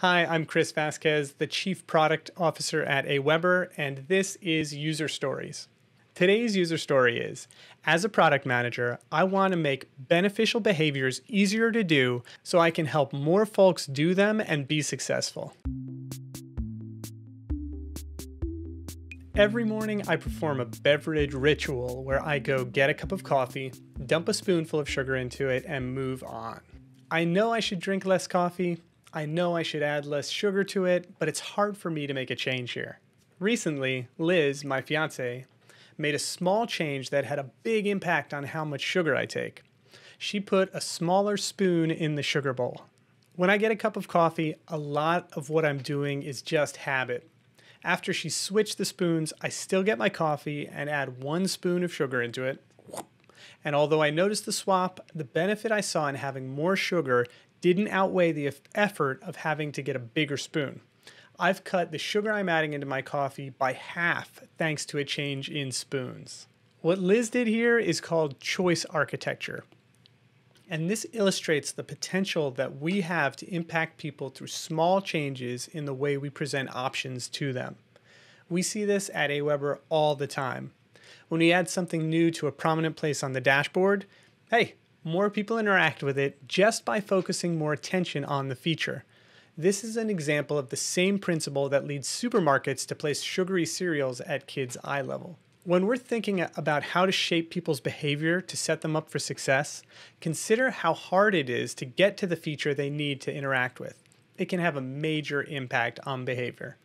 Hi, I'm Chris Vasquez, the Chief Product Officer at AWeber, and this is User Stories. Today's user story is As a product manager, I want to make beneficial behaviors easier to do so I can help more folks do them and be successful. Every morning, I perform a beverage ritual where I go get a cup of coffee, dump a spoonful of sugar into it, and move on. I know I should drink less coffee, I know I should add less sugar to it, but it's hard for me to make a change here. Recently, Liz, my fiance, made a small change that had a big impact on how much sugar I take. She put a smaller spoon in the sugar bowl. When I get a cup of coffee, a lot of what I'm doing is just habit. After she switched the spoons, I still get my coffee and add one spoon of sugar into it. And although I noticed the swap, the benefit I saw in having more sugar didn't outweigh the effort of having to get a bigger spoon. I've cut the sugar I'm adding into my coffee by half thanks to a change in spoons. What Liz did here is called choice architecture. And this illustrates the potential that we have to impact people through small changes in the way we present options to them. We see this at AWeber all the time. When we add something new to a prominent place on the dashboard, hey, more people interact with it just by focusing more attention on the feature. This is an example of the same principle that leads supermarkets to place sugary cereals at kids' eye level. When we're thinking about how to shape people's behavior to set them up for success, consider how hard it is to get to the feature they need to interact with. It can have a major impact on behavior.